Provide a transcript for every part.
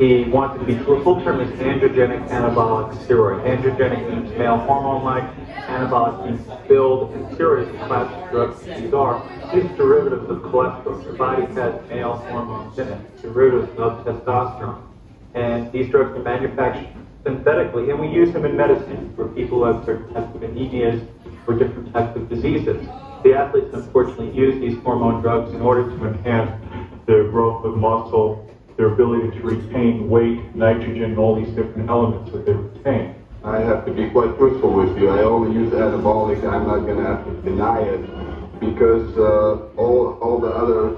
he wanted to be, full term is androgenic anabolic steroid. Androgenic means male hormone-like, anabolic means build, and steroids are classic drugs. These are these derivatives of cholesterol. The body has male hormones in it, derivatives of testosterone. And these drugs are manufactured synthetically, and we use them in medicine for people who have certain types of anemias or different types of diseases. The athletes unfortunately use these hormone drugs in order to enhance their growth of muscle, their ability to retain weight, nitrogen, and all these different elements that they retain. I have to be quite truthful with you. I only use anabolic. I'm not going to have to deny it because uh, all, all the other.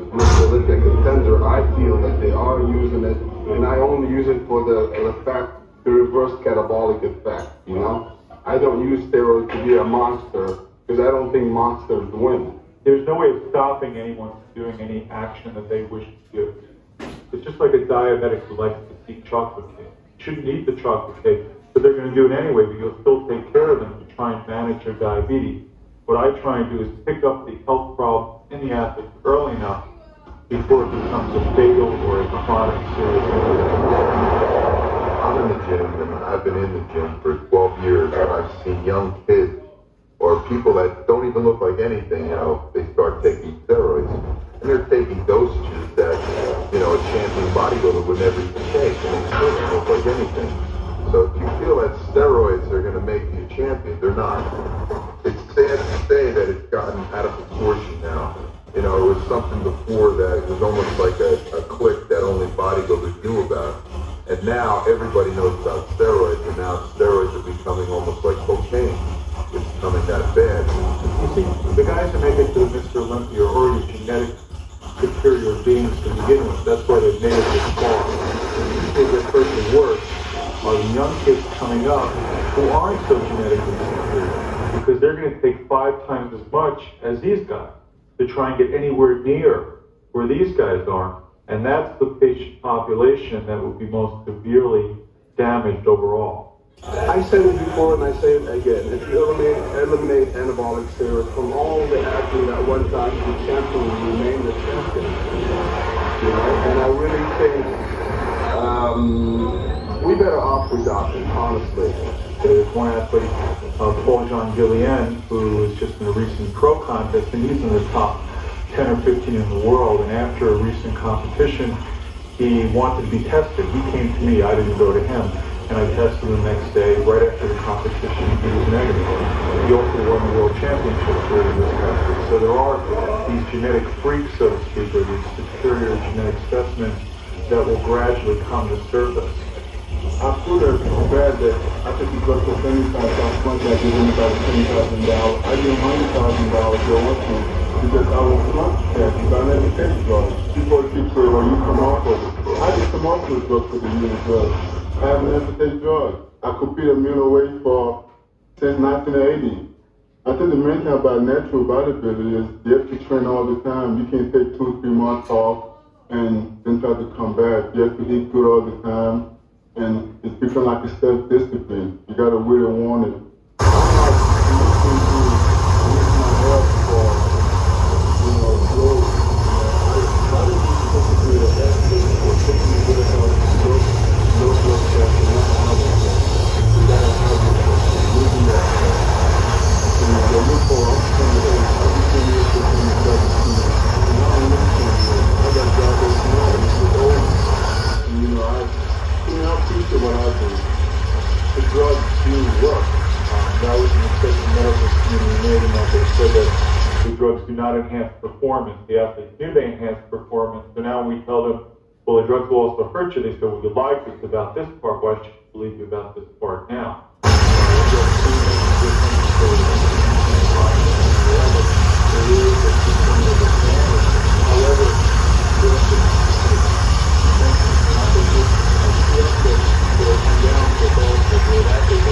Olympia contender, I feel that they are using it, and I only use it for the, the fact, the reverse catabolic effect, you know? I don't use steroids to be a monster because I don't think monsters win. There's no way of stopping anyone doing any action that they wish to do. It's just like a diabetic who likes to eat chocolate cake. You shouldn't eat the chocolate cake, but they're going to do it anyway, but you'll still take care of them to try and manage their diabetes. What I try and do is pick up the health problem in the athlete early enough before it becomes a fatal or a chronic serious I'm in the gym, and I've been in the gym for 12 years, and I've seen young kids or people that don't even look like anything, you know, they start taking begin with. That's they've made it this far. And that person worse are the young kids coming up who aren't so genetically superior because they're going to take five times as much as these guys to try and get anywhere near where these guys are. And that's the patient population that would be most severely damaged overall. I said it before and I say it again. If you eliminate, eliminate anabolic steroids from all the athletes that one time the champion will remain the champion. You know, and I really think um, we better off with doctors, honestly. There's one athlete, uh, Paul Jean Julian, who was just in a recent pro contest, and he's in the top 10 or 15 in the world. And after a recent competition, he wanted to be tested. He came to me, I didn't go to him and I tested the next day, right after the competition, he was negative. He also won the world championship during this country. So there are these genetic freaks, so to speak, or these superior genetic specimens that will gradually come to surface. I it so bad that I think he got for seventy-five thousand much I give him about twenty thousand dollars. I give him hundred thousand dollars to go with me because I was not that because I never take drugs. People keep saying, well, you come off of it. I just come off of the for the year drugs. I haven't ever taken drugs. I competed middleweight for since 1980. I think the main thing about natural bodybuilding is you have to train all the time. You can't take two or three months off and then try to come back. You have to eat good all the time. And it's become like a self-discipline. You gotta really want it. what I do. The drugs do work. Um, that was a mistake the medical community made, and they said that the drugs do not enhance performance. The athletes knew they enhance performance, so now we tell them, well, the drugs will also hurt you. They said, well, you lied to us about this part. Why should we believe you about this part now? when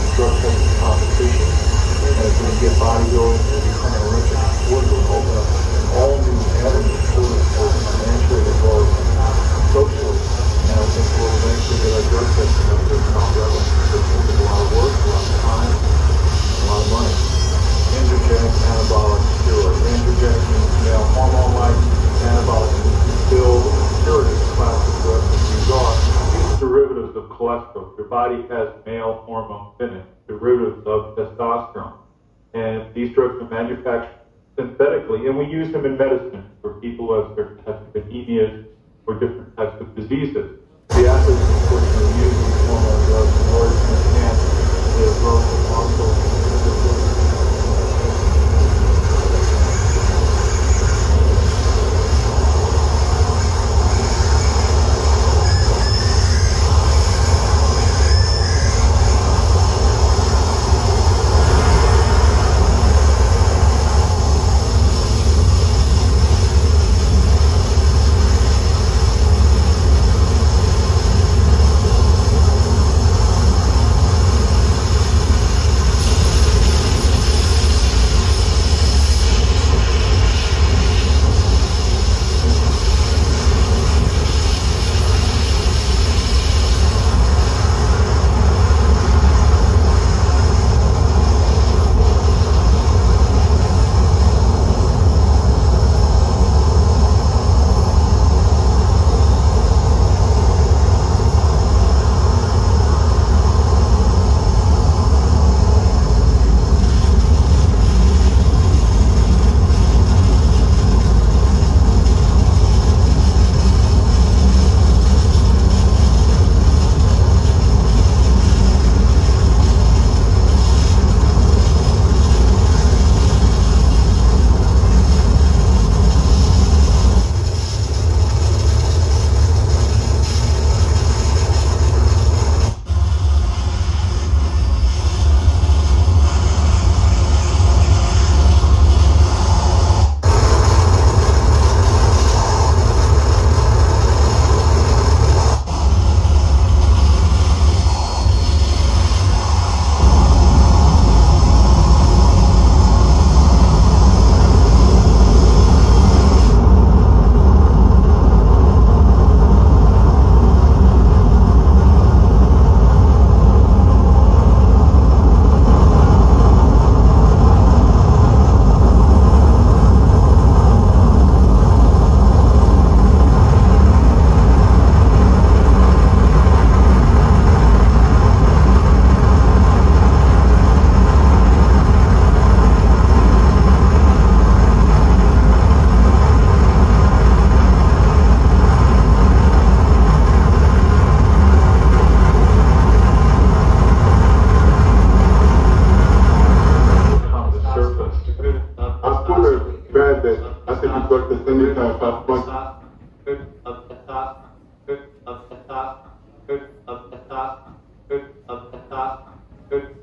drug testing competition. And if we can get bodybuilding and become an Olympic sport, we'll open up and all new avenues for the financially as well as socially. And I think we'll eventually get our drug testing up to top level. It's a lot of work, a lot of time, a lot of money. Androgenic anabolic steroid. Androgenic means male hormone-like anabolic means build steroids, classic drugs. These are these derivatives of cholesterol. Your body has male hormones in it, derivatives of testosterone. And these drugs are manufactured synthetically, and we use them in medicine for people who have certain types of anemias or different types of diseases. The athletes, unfortunately, use these hormone drugs in order to enhance the growth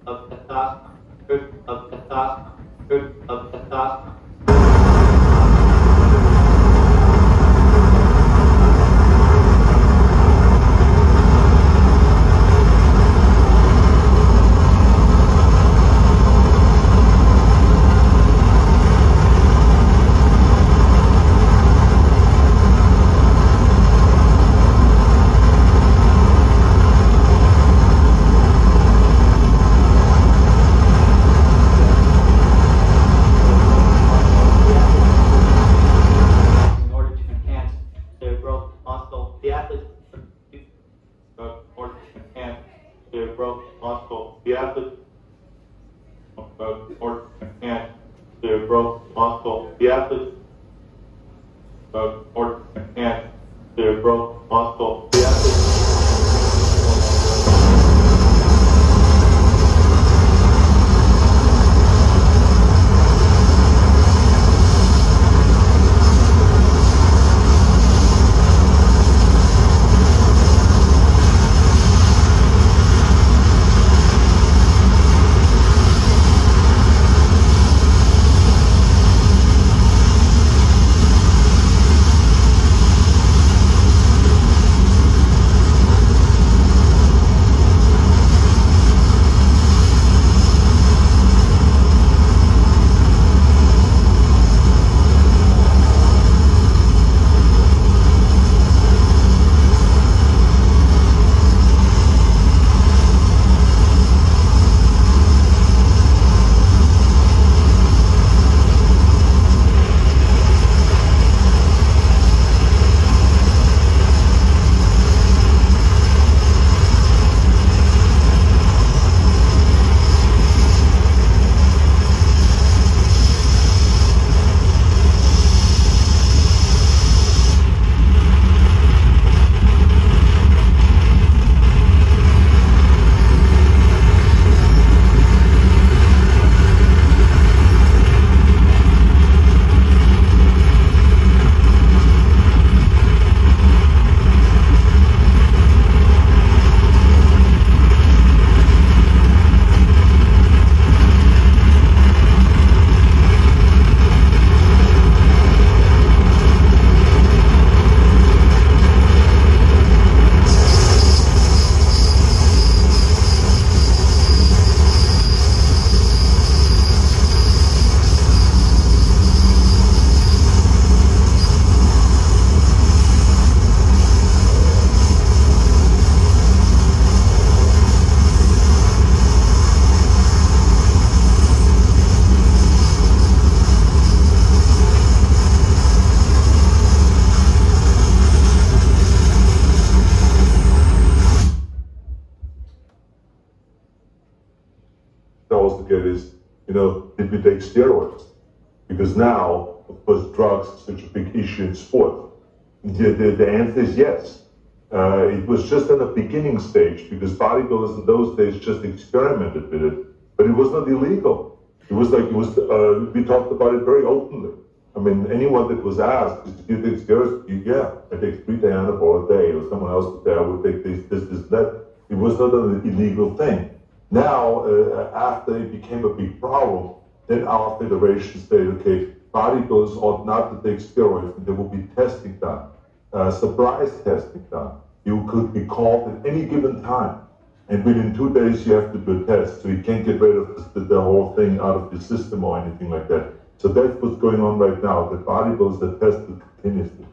in steroids? Because now, of course, drugs is such a big issue in sport. The, the, the answer is yes. Uh, it was just at the beginning stage because bodybuilders in those days just experimented with it, but it was not illegal. It was like it was. Uh, we talked about it very openly. I mean, anyone that was asked, "Do you take steroids?" Yeah, I take three Dianabol a day, or someone else would say, "I would take this, this, this, that." It was not an illegal thing. Now, uh, after it became a big problem, then our federation said, "Okay, bodybuilders ought not to take steroids, and there will be testing done, uh, surprise testing done. You could be called at any given time." And within two days, you have to do a test, so you can't get rid of the, the whole thing out of the system or anything like that. So that's what's going on right now. The bodybuilders are tested continuously.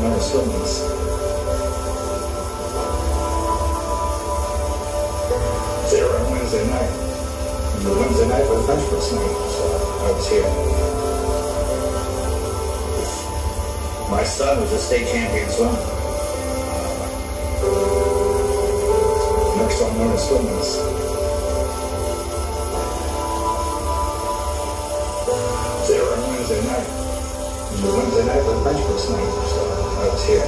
Men swimmers. There on Wednesday night. And the Wednesday night was press night, so I was here. My son was a state champion swimmer. Uh, next on here.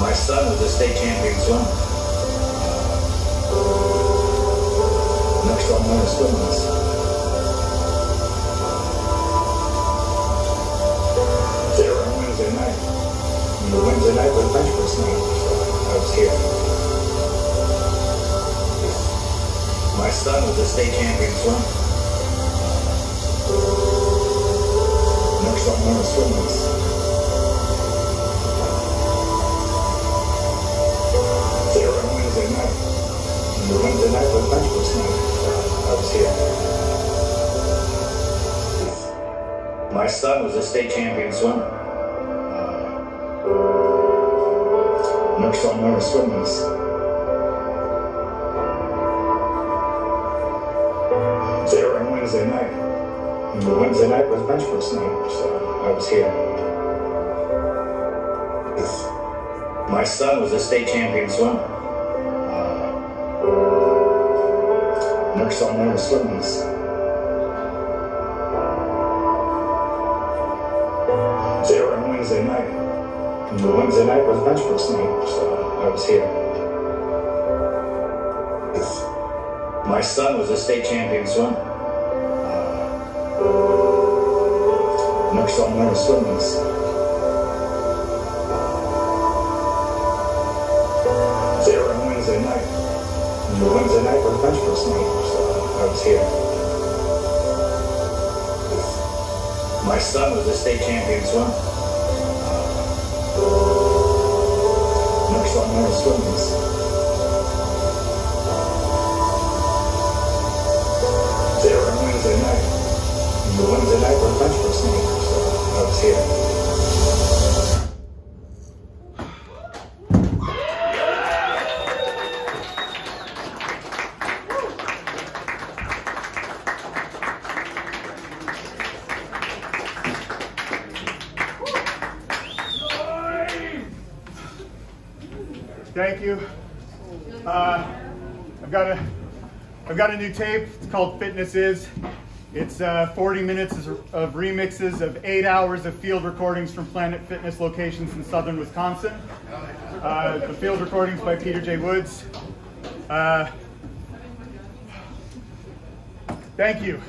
My son was a state champion swimmer. Next on men swimmers. There on Wednesday night. And the Wednesday night was bench press night, I was here. My son was a state champion swimmer. There on Wednesday night. Wednesday night I was here. My son was a state champion swimmer. Uh, Next on men swimmers. The Wednesday night was bench press night, so I was here. My son was a state champion swimmer. Uh, Next on men swimmers. There on Wednesday night. And the Wednesday night was bench press night, so I was here. My son was a state champion swimmer. Men swimmers. There on Wednesday night. The Wednesday night was bench press night, so I was here. My son was a state champion swimmer. Men swimmers. There on Wednesday night. The Wednesday night was bench press night, here. Thank you. Uh, I've got a, I've got a new tape. It's called Fitness Is. It's uh, 40 minutes of remixes of eight hours of field recordings from Planet Fitness locations in southern Wisconsin. Uh, the field recordings by Peter J. Woods. Uh, thank you.